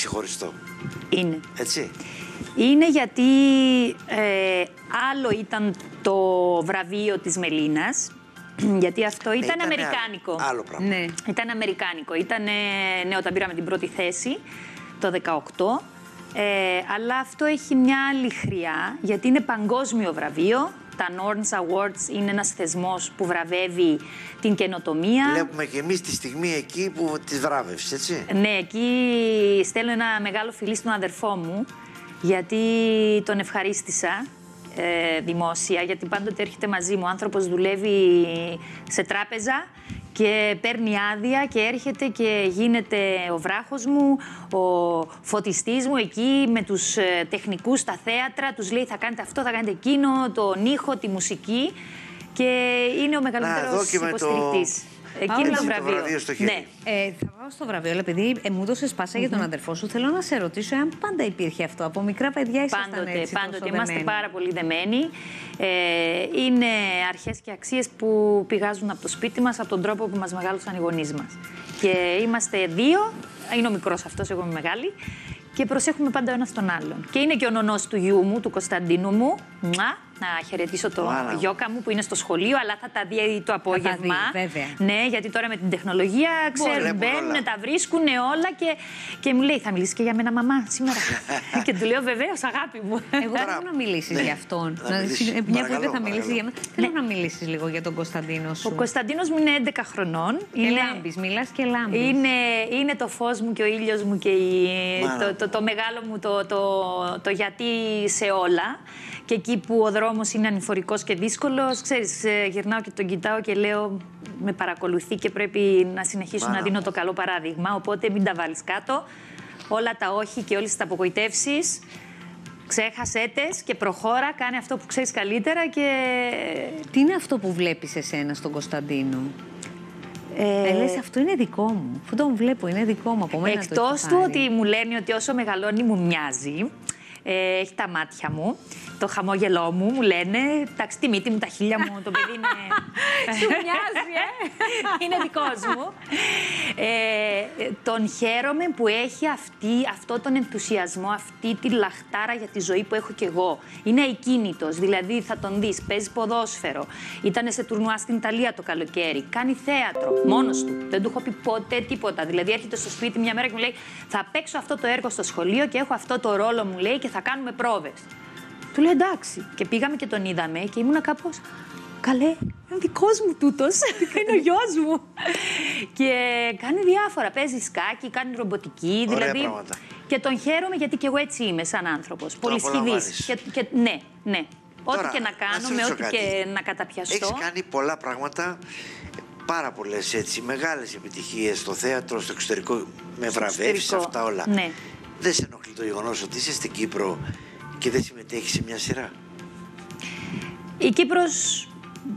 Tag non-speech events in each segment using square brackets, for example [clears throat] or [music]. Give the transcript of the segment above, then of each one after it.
ξεχωριστό. Είναι. Έτσι. Είναι γιατί ε, άλλο ήταν το βραβείο της Μελίνας, [clears throat] γιατί αυτό ήταν, ήταν αμερικάνικο. άλλο- άλλο πράγμα. Ναι. Ήταν αμερικάνικο. Ήταν, ε, ναι, όταν πήραμε την πρώτη θέση, το 18. Ε, αλλά αυτό έχει μια άλλη χρειά, γιατί είναι παγκόσμιο βραβείο. Τα Norns Awards είναι ένας θεσμός που βραβεύει την καινοτομία. Βλέπουμε και εμείς τη στιγμή εκεί που τη βράβευσες, έτσι. Ναι, εκεί στέλνω ένα μεγάλο φιλί στον αδερφό μου, γιατί τον ευχαρίστησα ε, δημόσια, γιατί πάντοτε έρχεται μαζί μου. Ο άνθρωπος δουλεύει σε τράπεζα και παίρνει άδεια και έρχεται και γίνεται ο βράχος μου, ο φωτιστής μου εκεί με τους ε, τεχνικούς στα θέατρα. Τους λέει θα κάνετε αυτό, θα κάνετε εκείνο, τον ήχο, τη μουσική και είναι ο εδώ μεγαλύτερος και με το- υποστηρικτής. Εκεί Πάμε είναι το το βραβείο. βραβείο στο χέρι. Ναι. Ε, θα πάω στο βραβείο, αλλά επειδή ε, μου έδωσες πάσα για τον αδερφό σου, θέλω να σε ρωτήσω αν πάντα υπήρχε αυτό. Από μικρά παιδιά ήσασταν Πάντοτε, έτσι πάντοτε. τόσο Είμαστε δεμένοι. πάρα πολύ δεμένοι. Ε, είναι αρχές και αξίες που πηγάζουν από το σπίτι μας, από τον τρόπο που μας μεγάλωσαν οι γονείς μας. Και είμαστε δύο, είναι ο μικρός αυτός, εγώ είμαι μεγάλη, και προσέχουμε πάντα ο ένας τον άλλον. Και είναι και ο νονός του γιού μου, του Κωνσταντίνου μου. Μουά, να χαιρετήσω το Μάνα μου. γιώκα μου που είναι στο σχολείο, αλλά θα τα δει το απόγευμα. βέβαια. Ναι, γιατί τώρα με την τεχνολογία ξέρουν, Βλέπουν μπαίνουν, όλα. τα βρίσκουν όλα και, και μου λέει: Θα μιλήσεις και για μένα, μαμά, σήμερα. [laughs] και του λέω: Βεβαίως, αγάπη μου. Εγώ θέλω να μιλήσεις ναι. για αυτόν. Να μιλήσεις. συγγνώμη, Μια που Παρακαλώ, είπε θα μιλήσεις παρακαλώ. για μένα. Θέλω να μιλήσεις λίγο για τον Κωνσταντίνο Ο σου. Κωνσταντίνος μου είναι 11 χρονών. Και λάμπεις, μιλάς και λάμπεις. είναι, είναι το φως μου και ο ήλιος μου και η- Μάνα. το, το, το μεγάλο μου το, το, το γιατί σε όλα. Και εκεί που ο δρόμος είναι ανηφορικός και δύσκολος, ξέρεις, ε, γυρνάω και τον κοιτάω και λέω με παρακολουθεί και πρέπει να συνεχίσω Μάνα να δίνω το καλό παράδειγμα. Οπότε μην τα βάλεις κάτω. Όλα τα όχι και όλες τις απογοητεύσεις. Ξέχασέ τες και προχώρα, κάνε αυτό που ξέρεις καλύτερα και Τι είναι αυτό που βλέπεις εσένα στον Κωνσταντίνο; ε, Ε, λες, αυτό είναι δικό μου. Αφού τον βλέπω, είναι δικό μου. Από μένα το Εκτός έχει του πάρει. ότι μου λένε ότι όσο μεγαλώνει μου μοιάζει, ε, έχει τα μάτια μου, το χαμόγελό μου, μου λένε, εντάξει τη μύτη μου, τα χείλια μου, το παιδί είναι... [laughs] Σου μοιάζει, ε! [laughs] είναι δικός μου. Ε, τον χαίρομαι που έχει αυτή, αυτό τον ενθουσιασμό, αυτή τη λαχτάρα για τη ζωή που έχω κι εγώ. Είναι εκίνητος, δηλαδή θα τον δεις, παίζει ποδόσφαιρο, ήταν σε τουρνουά στην Ιταλία το καλοκαίρι, κάνει θέατρο, μόνος του, δεν του έχω πει ποτέ τίποτα. Δηλαδή έρχεται στο σπίτι μια μέρα και μου λέει θα παίξω αυτό το έργο στο σχολείο και έχω αυτό το ρόλο μου λέει και θα κάνουμε πρόβες. Του λέω εντάξει. Και πήγαμε και τον είδαμε και ήμουνα κάπως. Καλέ, είναι δικός μου τούτος. [laughs] είναι ο γιος μου. και κάνει διάφορα. Παίζει σκάκι, κάνει ρομποτική. Ωραία δηλαδή. πράγματα. Και τον χαίρομαι γιατί και εγώ έτσι είμαι σαν άνθρωπος. Πολύ απολαμβάνεις. Και, και, ναι, ναι. Ό,τι Τώρα, και να να κάνω, σε με ρωτήσω ό,τι κάτι. και να καταπιαστώ. Έχεις κάνει πολλά πράγματα, πάρα πολλές έτσι, μεγάλες επιτυχίες στο θέατρο, στο εξωτερικό, με βραβεύσεις εξωτερικό, αυτά όλα. ναι. Δεν σε ενοχλεί το γεγονός ότι είσαι στην Κύπρο και δεν συμμετέχεις σε μια σειρά. Η Κύπρος,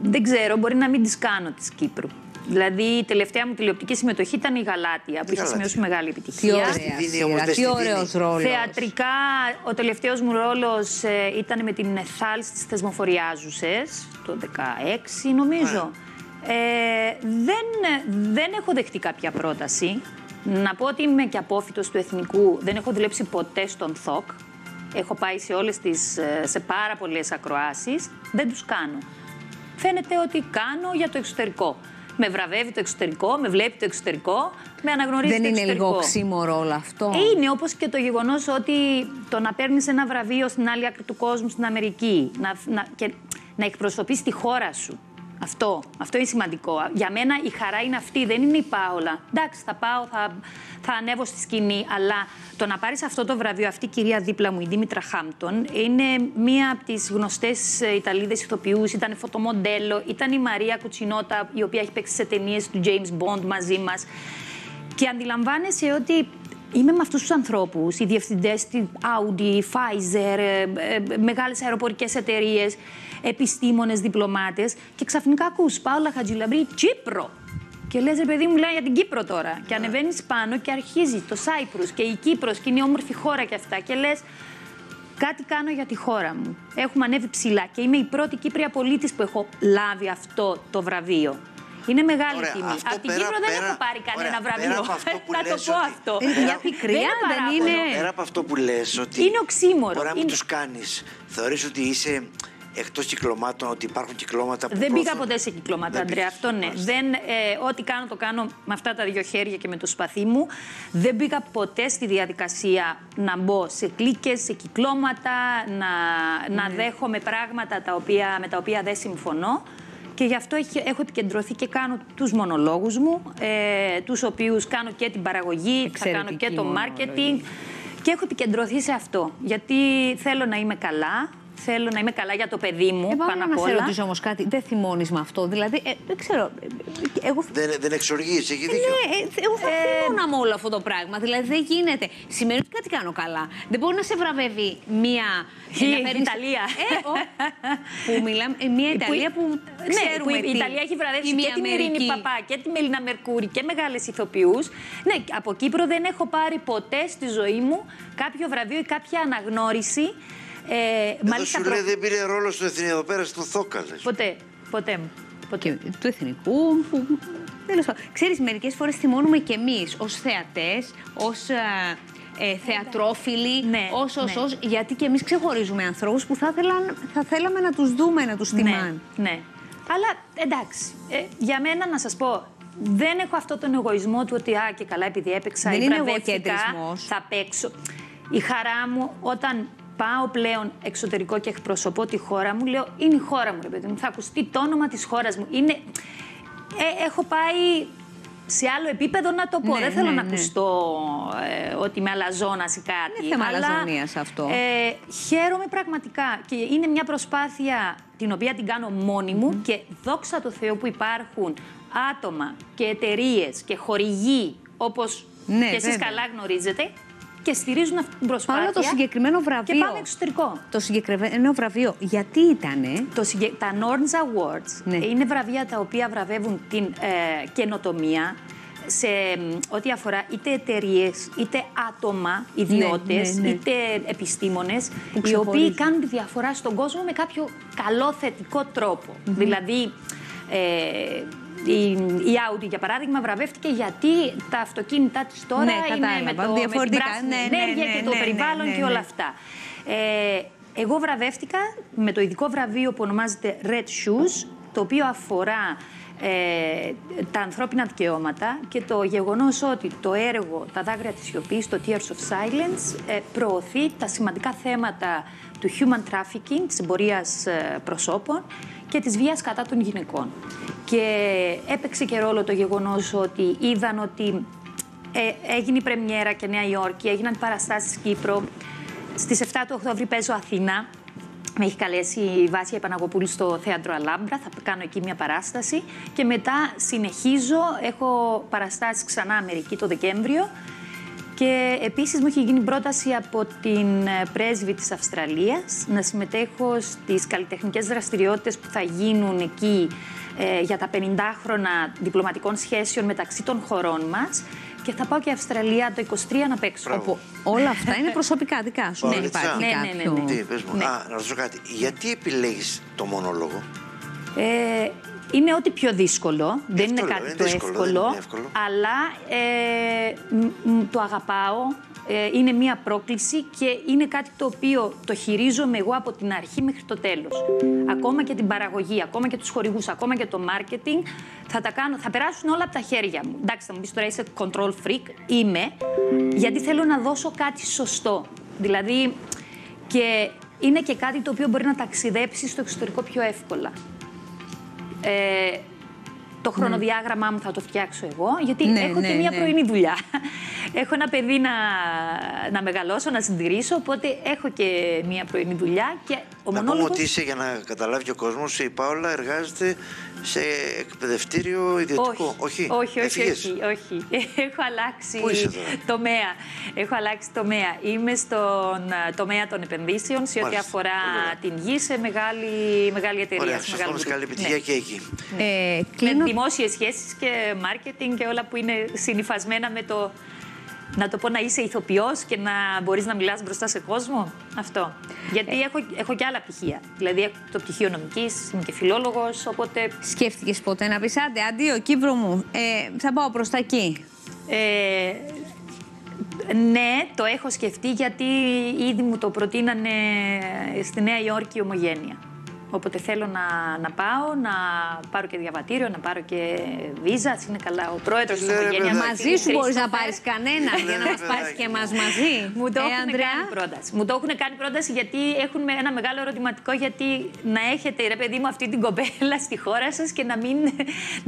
δεν ξέρω, μπορεί να μην τις κάνω της Κύπρου. Δηλαδή, η τελευταία μου τηλεοπτική συμμετοχή ήταν η Γαλάτια, που είχε Γαλάτια. σημειώσει μεγάλη Τι επιτυχία. ωραία δίνει σειρά, όμως, δεν τι στη ωραίος δίνει. ρόλος. Θεατρικά, ο τελευταίος μου ρόλος ε, ήταν με την Εθάλ στις Θεσμοφοριάζουσες, το 16 νομίζω. Ε, δεν, δεν έχω δεχτεί κάποια πρόταση. Να πω ότι είμαι και απόφυτος του Εθνικού. Δεν έχω δουλέψει ποτέ στον ΘΟΚ. Έχω πάει σε, όλες τις, ε, σε πάρα πολλές ακροάσεις. Δεν τους κάνω. Φαίνεται ότι κάνω για το εξωτερικό. Με βραβεύει το εξωτερικό, με βλέπει το εξωτερικό, με αναγνωρίζει Δεν το είναι εξωτερικό. λίγο οξύμορο όλο αυτό; Είναι όπως και το γεγονός ότι το να παίρνεις ένα βραβείο στην άλλη άκρη του κόσμου, στην Αμερική, να, να, και να εκπροσωπείς τη χώρα σου. Αυτό, αυτό είναι σημαντικό. Για μένα η χαρά είναι αυτή, δεν είναι η Πάολα. Εντάξει, θα πάω, θα, θα ανέβω στη σκηνή, αλλά το να πάρεις αυτό το βραβείο, αυτή η κυρία δίπλα μου, η Δήμητρα Χάμπτον, είναι μία από τις γνωστές Ιταλίδες ηθοποιούς, ήταν φωτομοντέλο, ήταν η Μαρία Κουτσινότα, η οποία έχει παίξει σε ταινίες του James Bond μαζί μας. Και αντιλαμβάνεσαι ότι είμαι με αυτούς τους ανθρώπους, οι διευθυντές τη Audi, Pfizer, ε, ε, μεγάλες αεροπορικές εταιρείες, επιστήμονες, διπλωμάτες. Και ξαφνικά ακούς Πάολα Χατζηλαμπρή, Κύπρο. Και λες ρε παιδί μου, μιλάει για την Κύπρο τώρα. Και ανεβαίνεις πάνω και αρχίζει το Σάιπρους και η Κύπρος και είναι η όμορφη χώρα και αυτά. Και λες, κάτι κάνω για τη χώρα μου. Έχουμε ανέβει ψηλά και είμαι η πρώτη Κύπρια πολίτης που έχω λάβει αυτό το βραβείο. Είναι μεγάλη Ωραία, τιμή. αυτό Από την πέρα- Κύπρο δεν πέρα- έχω πάρει κανένα ωραία, βραβείο. πέρα από αυτό που να το λες πω ότι- αυτό. Είναι μια πικριά, είναι δεν παράπονο. είναι. Πέρα από αυτό που λες ότι Είναι οξύμορο. μπορεί να μην Είναι- τους κάνεις. Θεωρείς ότι είσαι εκτός κυκλωμάτων, ότι υπάρχουν κυκλώματα που Δεν πήγα προωθούν- ποτέ σε κυκλώματα, Δεν Αντρέα. πήγες, Αυτό ναι. μάλιστα. Δεν, ε, ό,τι κάνω, το κάνω με αυτά τα δύο χέρια και με το σπαθί μου. Δεν πήγα ποτέ στη διαδικασία να μπω σε κλίκες, σε κυκλώματα, να, να Ναι. δέχομαι πράγματα τα οποία, με τα οποία δεν συμφωνώ. Και γι' αυτό έχει- έχω επικεντρωθεί και κάνω τους μονολόγους μου, ε, τους οποίους κάνω και την παραγωγή, θα κάνω και Εξαιρετική το μονολόγη. marketing. Και έχω επικεντρωθεί σε αυτό. Γιατί θέλω να είμαι καλά, θέλω να είμαι καλά για το παιδί μου Ε, πάνω πάνω απ' να σε όλα. ρωτήσω όμως κάτι. Δεν θυμώνεις με αυτό. Δηλαδή, ε, δεν ξέρω. ε, Εγώ Δεν, δεν εξοργείς, έχει δίκιο. Ναι, ε, εγώ θα Ε, θυμώνα με όλο αυτό το πράγμα. Δηλαδή δεν γίνεται. Σημαίνει ότι κάτι κάνω καλά. Δεν μπορεί να σε βραβεύει μία. Η να παίρνεις- Ιταλία. Ε, ο, [laughs] που μιλάμε. ε, Μία Ιταλία που. ναι, ξέρουμε που η τι. Ιταλία έχει βραβεύσει Ή και μία την Ειρήνη Αμερική. Παπά και τη Μελίνα Μερκούρη και μεγάλες ηθοποιούς. Ναι, από Κύπρο δεν έχω πάρει ποτέ στη ζωή μου κάποιο βραβείο ή κάποια αναγνώριση. Ε, Εδώ μάλιστα σου προ- λέει δεν πήρε ρόλο στο εθνικό εδώ πέρα στο Θόκα. λες. Ποτέ. Ποτέ. ποτέ. Και του εθνικού. Που, τέλος πάντων. Ξέρεις, μερικές φορές θυμώνουμε κι εμείς ως θεατές, ως ε, ε, θεατρόφιλοι, Ναι, ως, ως, ναι. ως, γιατί κι εμείς ξεχωρίζουμε ανθρώπους που θα, θέλαν, θα θέλαμε να τους δούμε, να τους Ναι, τιμάνε. ναι. Αλλά εντάξει, ε, για μένα να σας πω, δεν έχω αυτό τον εγωισμό του ότι α, και καλά επειδή έπαιξα Δεν ή είναι βραβεύτηκα, εγωκεντρισμός. θα παίξω. Η χαρά μου όταν πάω πλέον εξωτερικό και εκπροσωπώ τη χώρα μου, λέω είναι η χώρα μου ρε παιδί μου, θα ακουστεί το όνομα της χώρας μου. Είναι, ε, έχω πάει σε άλλο επίπεδο να το πω. Ναι, δεν θέλω ναι, να ναι. ακουστώ ε, ότι είμαι αλαζόνας ή κάτι. Είναι θέμα αλλά, αλαζονίας αυτό. ε, χαίρομαι πραγματικά και είναι μια προσπάθεια την οποία την κάνω μόνη μου και δόξα τω Θεώ που υπάρχουν άτομα και εταιρείες και χορηγοί όπως Ναι, και εσείς βέβαια. καλά γνωρίζετε και στηρίζουν αυτή την προσπάθεια. Πάνω το συγκεκριμένο βραβείο. Και πάμε εξωτερικό. Το συγκεκριμένο βραβείο, γιατί ήτανε; Το, συγκε- τα Norns Awards Ναι. είναι βραβεία τα οποία βραβεύουν την ε, καινοτομία σε μ, ό,τι αφορά είτε εταιρείες, είτε άτομα, ιδιώτες, ναι, ναι. είτε επιστήμονες, οι ξεχωρίζουν. οποίοι κάνουν τη διαφορά στον κόσμο με κάποιο καλό θετικό τρόπο. Δηλαδή, ε, η, η Audi, για παράδειγμα, βραβεύτηκε γιατί τα αυτοκίνητά της τώρα Ναι, είναι με, κατάλαβα. το, με την Διαφορετικά. πράσινη Ναι, ναι, ενέργεια ναι, και το ναι, περιβάλλον ναι, ναι, και όλα ναι. αυτά. Ε, εγώ βραβεύτηκα με το ειδικό βραβείο που ονομάζεται Red Shoes, το οποίο αφορά ε, τα ανθρώπινα δικαιώματα και το γεγονός ότι το έργο «Τα δάκρυα της σιωπής», το Tears of Silence, ε, προωθεί τα σημαντικά θέματα του human trafficking, της εμπορίας ε, προσώπων και της βίας κατά των γυναικών. Και έπαιξε και ρόλο το γεγονός ότι είδαν ότι ε, έγινε η πρεμιέρα και Νέα Υόρκη, έγιναν παραστάσεις Κύπρο. Στις 7 του Οκτώβρη παίζω Αθήνα. Με έχει καλέσει η Βάσια Επαναγωπούλου στο Θέατρο Αλάμπρα. Θα κάνω εκεί μια παράσταση. Και μετά συνεχίζω. Έχω παραστάσεις ξανά Αμερική το Δεκέμβριο. Και επίσης μου έχει γίνει πρόταση από την ε, πρέσβη της Αυστραλίας να συμμετέχω στις καλλιτεχνικές δραστηριότητες που θα γίνουν εκεί ε, για τα 50 χρόνια διπλωματικών σχέσεων μεταξύ των χωρών μας και θα πάω και Αυστραλία το 23 να παίξω. Μπράβο. Όπου όλα αυτά είναι προσωπικά δικά σου. Δεν Παολίτσα. υπάρχει Ναι, ναι, ναι, κάποιο. ναι. Τι, πες μου. Ναι. Α, να ρωτήσω κάτι. Γιατί επιλέγεις το μονόλογο; Ε, είναι ό,τι πιο δύσκολο. δεν είναι Εύκολο, κάτι είναι το δύσκολο, εύκολο. δεν είναι εύκολο. Αλλά ε, μ- μ- το αγαπάω. Ε, είναι μία πρόκληση και είναι κάτι το οποίο το χειρίζομαι εγώ από την αρχή μέχρι το τέλος. Ακόμα και την παραγωγή, ακόμα και τους χορηγούς, ακόμα και το marketing, θα τα κάνω, θα περάσουν όλα από τα χέρια μου. Εντάξει, θα μου πεις τώρα είσαι control freak, είμαι, γιατί θέλω να δώσω κάτι σωστό. Δηλαδή, και είναι και κάτι το οποίο μπορεί να ταξιδέψεις στο εξωτερικό πιο εύκολα. Ε, το χρονοδιάγραμμά μου θα το φτιάξω εγώ, γιατί Ναι, έχω ναι, και μία ναι. πρωινή δουλειά. [laughs] έχω ένα παιδί να, να μεγαλώσω, να συντηρήσω, οπότε έχω και μία πρωινή δουλειά και ο Να πούμε μονόλογος... ότι είσαι, για να καταλάβει και ο κόσμος, η Πάολα εργάζεται σε εκπαιδευτήριο ιδιωτικό. Όχι, όχι, όχι, Έφυγες; όχι, όχι. [laughs] Έχω αλλάξει Πού είσαι τώρα; τομέα. Έχω αλλάξει τομέα. Είμαι στον ε, τομέα των επενδύσεων σε ό,τι Μάλιστα. αφορά Πολύ ωραία. την γη σε μεγάλη, μεγάλη εταιρεία. Ωραία, σε σας μεγάλο πάμε σε καλή group. επιτυχία Ναι. και εκεί. Ε, Με κλείνω δημόσιες σχέσεις και marketing και όλα που είναι συνυφασμένα με το, να το πω να είσαι ηθοποιός και να μπορείς να μιλάς μπροστά σε κόσμο. Αυτό. Γιατί έχω, έχω και άλλα πτυχία. Δηλαδή έχω το πτυχίο νομικής, είμαι και φιλόλογος, οπότε... Σκέφτηκες ποτέ να πεις άντε, αντίο, Κύπρο μου, ε, θα πάω προς τα εκεί. Ε, ναι, το έχω σκεφτεί γιατί ήδη μου το προτείνανε στη Νέα Υόρκη ομογένεια. Όποτε θέλω να, να πάω, να πάρω και διαβατήριο, να πάρω και βίζα. Είναι καλά ο πρόεδρος της Ναι, ρε, οικογένειας. παιδάκι. Μαζί σου μπορείς να πάρεις κανένα για να Ναι, μας πάρεις παιδάκι και μου. εμάς μαζί. Μου το Ε, έχουν Ανδρέα; κάνει πρόταση. Μου το έχουν κάνει πρόταση γιατί έχουν με ένα μεγάλο ερωτηματικό γιατί να έχετε, ρε παιδί μου, αυτή την κοπέλα στη χώρα σας και να μην,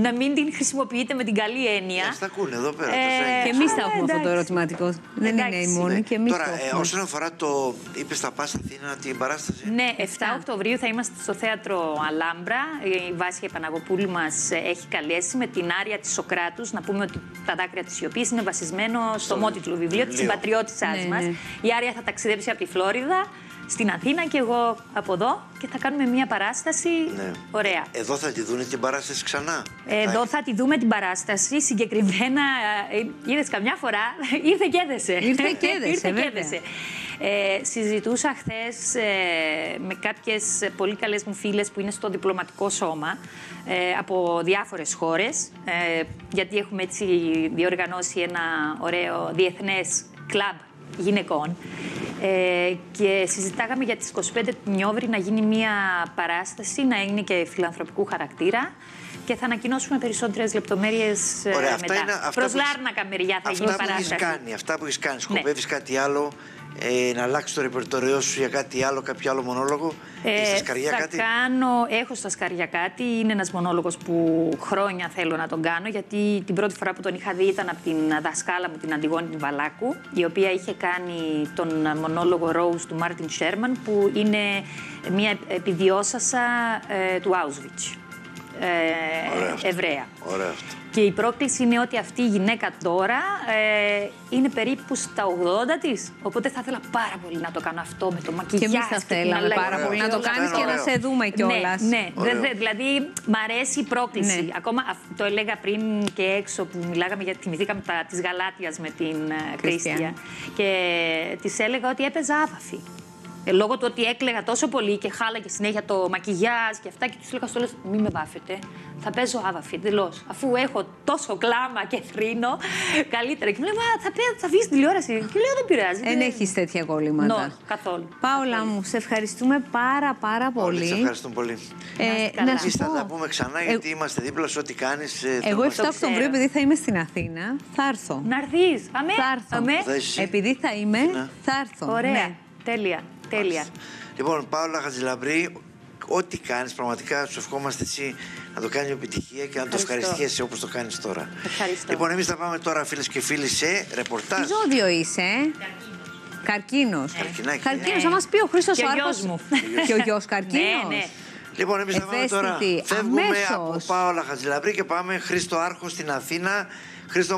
να μην την χρησιμοποιείτε με την καλή έννοια. Ας τα ακούνε εδώ πέρα. Ε, το ζέγγι. Και εμείς Α, τα έχουμε αυτό το εντάξει. ερωτηματικό. Δεν είναι Εντάξει. οι μόνοι και εμείς Τώρα, το ε, έχουμε. όσον αφορά το. είπες θα πας Αθήνα την παράσταση; Ναι, 7 Οκτωβρίου θα είμαστε στο θέατρο Αλάμπρα. Η Βάσια Παναγοπούλου μας έχει καλέσει με την άρια της Σοκράτους. Να πούμε ότι τα δάκρυα της Σιωπής είναι βασισμένο στο μότιτλο βιβλίο της βιβλίο. συμπατριώτησάς Ναι, μας. ναι. Η Άρια θα ταξιδέψει από τη Φλόριδα στην Αθήνα και εγώ από εδώ και θα κάνουμε μια παράσταση Ναι. ωραία. Εδώ θα τη δούνε την παράσταση ξανά. Εδώ θα τη δούμε την παράσταση. Συγκεκριμένα, ε, είδες καμιά φορά, [laughs] ήρθε και έδεσε. Ήρθε και [laughs] έδεσε, Ήρθε και βέβαια. έδεσε. Ε, συζητούσα χθες με κάποιες πολύ καλές μου φίλες που είναι στο διπλωματικό σώμα ε, από διάφορες χώρες ε, γιατί έχουμε έτσι διοργανώσει ένα ωραίο διεθνές κλαμπ γυναικών ε, και συζητάγαμε για τις 25 του Νιόβρη να γίνει μια παράσταση, να είναι και φιλανθρωπικού χαρακτήρα και θα ανακοινώσουμε περισσότερες λεπτομέρειες ε, Ωραία, αυτά μετά. είναι αυτά Προς που έχεις- Λάρνακα μεριά θα αυτά γίνει που έχεις παράσταση. κάνει, αυτά που έχεις κάνει. Ναι. Σκοπεύεις κάτι άλλο, ε, να αλλάξεις το ρεπερτοριό σου για κάτι άλλο, κάποιο άλλο μονόλογο. Έχεις στα σκαριά Ε, θα κάτι; κάνω, έχω στα σκαριά κάτι. Είναι ένας μονόλογος που χρόνια θέλω να τον κάνω, γιατί την πρώτη φορά που τον είχα δει ήταν από την δασκάλα μου, την Αντιγόνη την Βαλάκου, η οποία είχε κάνει τον μονόλογο Rose του Μάρτιν Σέρμαν, που είναι μια επιδιώσασα ε, του Auschwitz. Ε, Ωραία αυτό. Εβραία. Ωραία αυτό. Και η πρόκληση είναι ότι αυτή η γυναίκα τώρα ε, είναι περίπου στα 80 της. Οπότε θα ήθελα πάρα πολύ να το κάνω αυτό με το Και μακιγιάζ. εμείς θα την θέλαμε αλλαγή. πάρα πολύ να το Ωραίο. κάνεις και να Ωραίο. σε δούμε κιόλας. Ναι, ναι. Ωραίο. Δε- δε- δηλαδή, μ' αρέσει η πρόκληση. Ναι. Ακόμα αυ- το έλεγα πριν και έξω που μιλάγαμε γιατί θυμηθήκαμε τα, της Γαλάτιας με την ε, Κρίστια. Κρίστια. Και της έλεγα ότι έπαιζα άβαφη. Ε, λόγω του ότι έκλαιγα τόσο πολύ και χάλαγε συνέχεια το μακιγιάζ και αυτά και τους έλεγα στο τέλο: Μην με βάφετε. Θα παίζω άβαφη εντελώς. Αφού έχω τόσο κλάμα και θρύνω, καλύτερα. Και μου λέει: Μα θα, πέ- θα βγει στην τηλεόραση. Και λέω: Δεν πειράζει. Δεν έχεις τέτοια κολλήματα. Ναι, καθόλου. Πάολα μου, σε ευχαριστούμε πάρα πάρα Όλοι σε πολύ. ευχαριστούμε πολύ. Ε, Να είστε καλά. να σου Εμείς θα πω, τα πούμε ξανά γιατί είμαστε δίπλα σε ό,τι ε, κάνει. εγώ 7 ξέρω. Οκτωβρίου, επειδή θα είμαι στην Αθήνα, θα έρθω. Να έρθεις. Αμέ. Θα έρθω. αμέ. Θα είσαι εσύ. Επειδή θα είμαι, Ναι. θα έρθω. Ωραία. Ναι. Τέλεια. Τέλεια. Λοιπόν, Πάολα Χατζηλαμπρή, ό,τι κάνεις, πραγματικά σου ευχόμαστε εσύ να το κάνει με επιτυχία και να το Ευχαριστώ. ευχαριστιέσαι όπως το κάνεις τώρα. Ευχαριστώ. Λοιπόν, εμείς θα πάμε τώρα, φίλες και φίλοι, σε ρεπορτάζ. Τι ζώδιο είσαι, ε; Καρκίνος. Καρκινάκι, Καρκίνος, ε. θα μας πει ο Χρήστος Και ο Άρπας. γιος μου. [laughs] Και ο γιος Καρκίνος. Ναι, ναι. Λοιπόν, εμείς θα πάμε τώρα. Ευαίσθητη, Φεύγουμε αμέσως. από Πάολα Χατζηλαμπρή και πάμε Χρήστο Άρχος στην Αθήνα. Χρήστο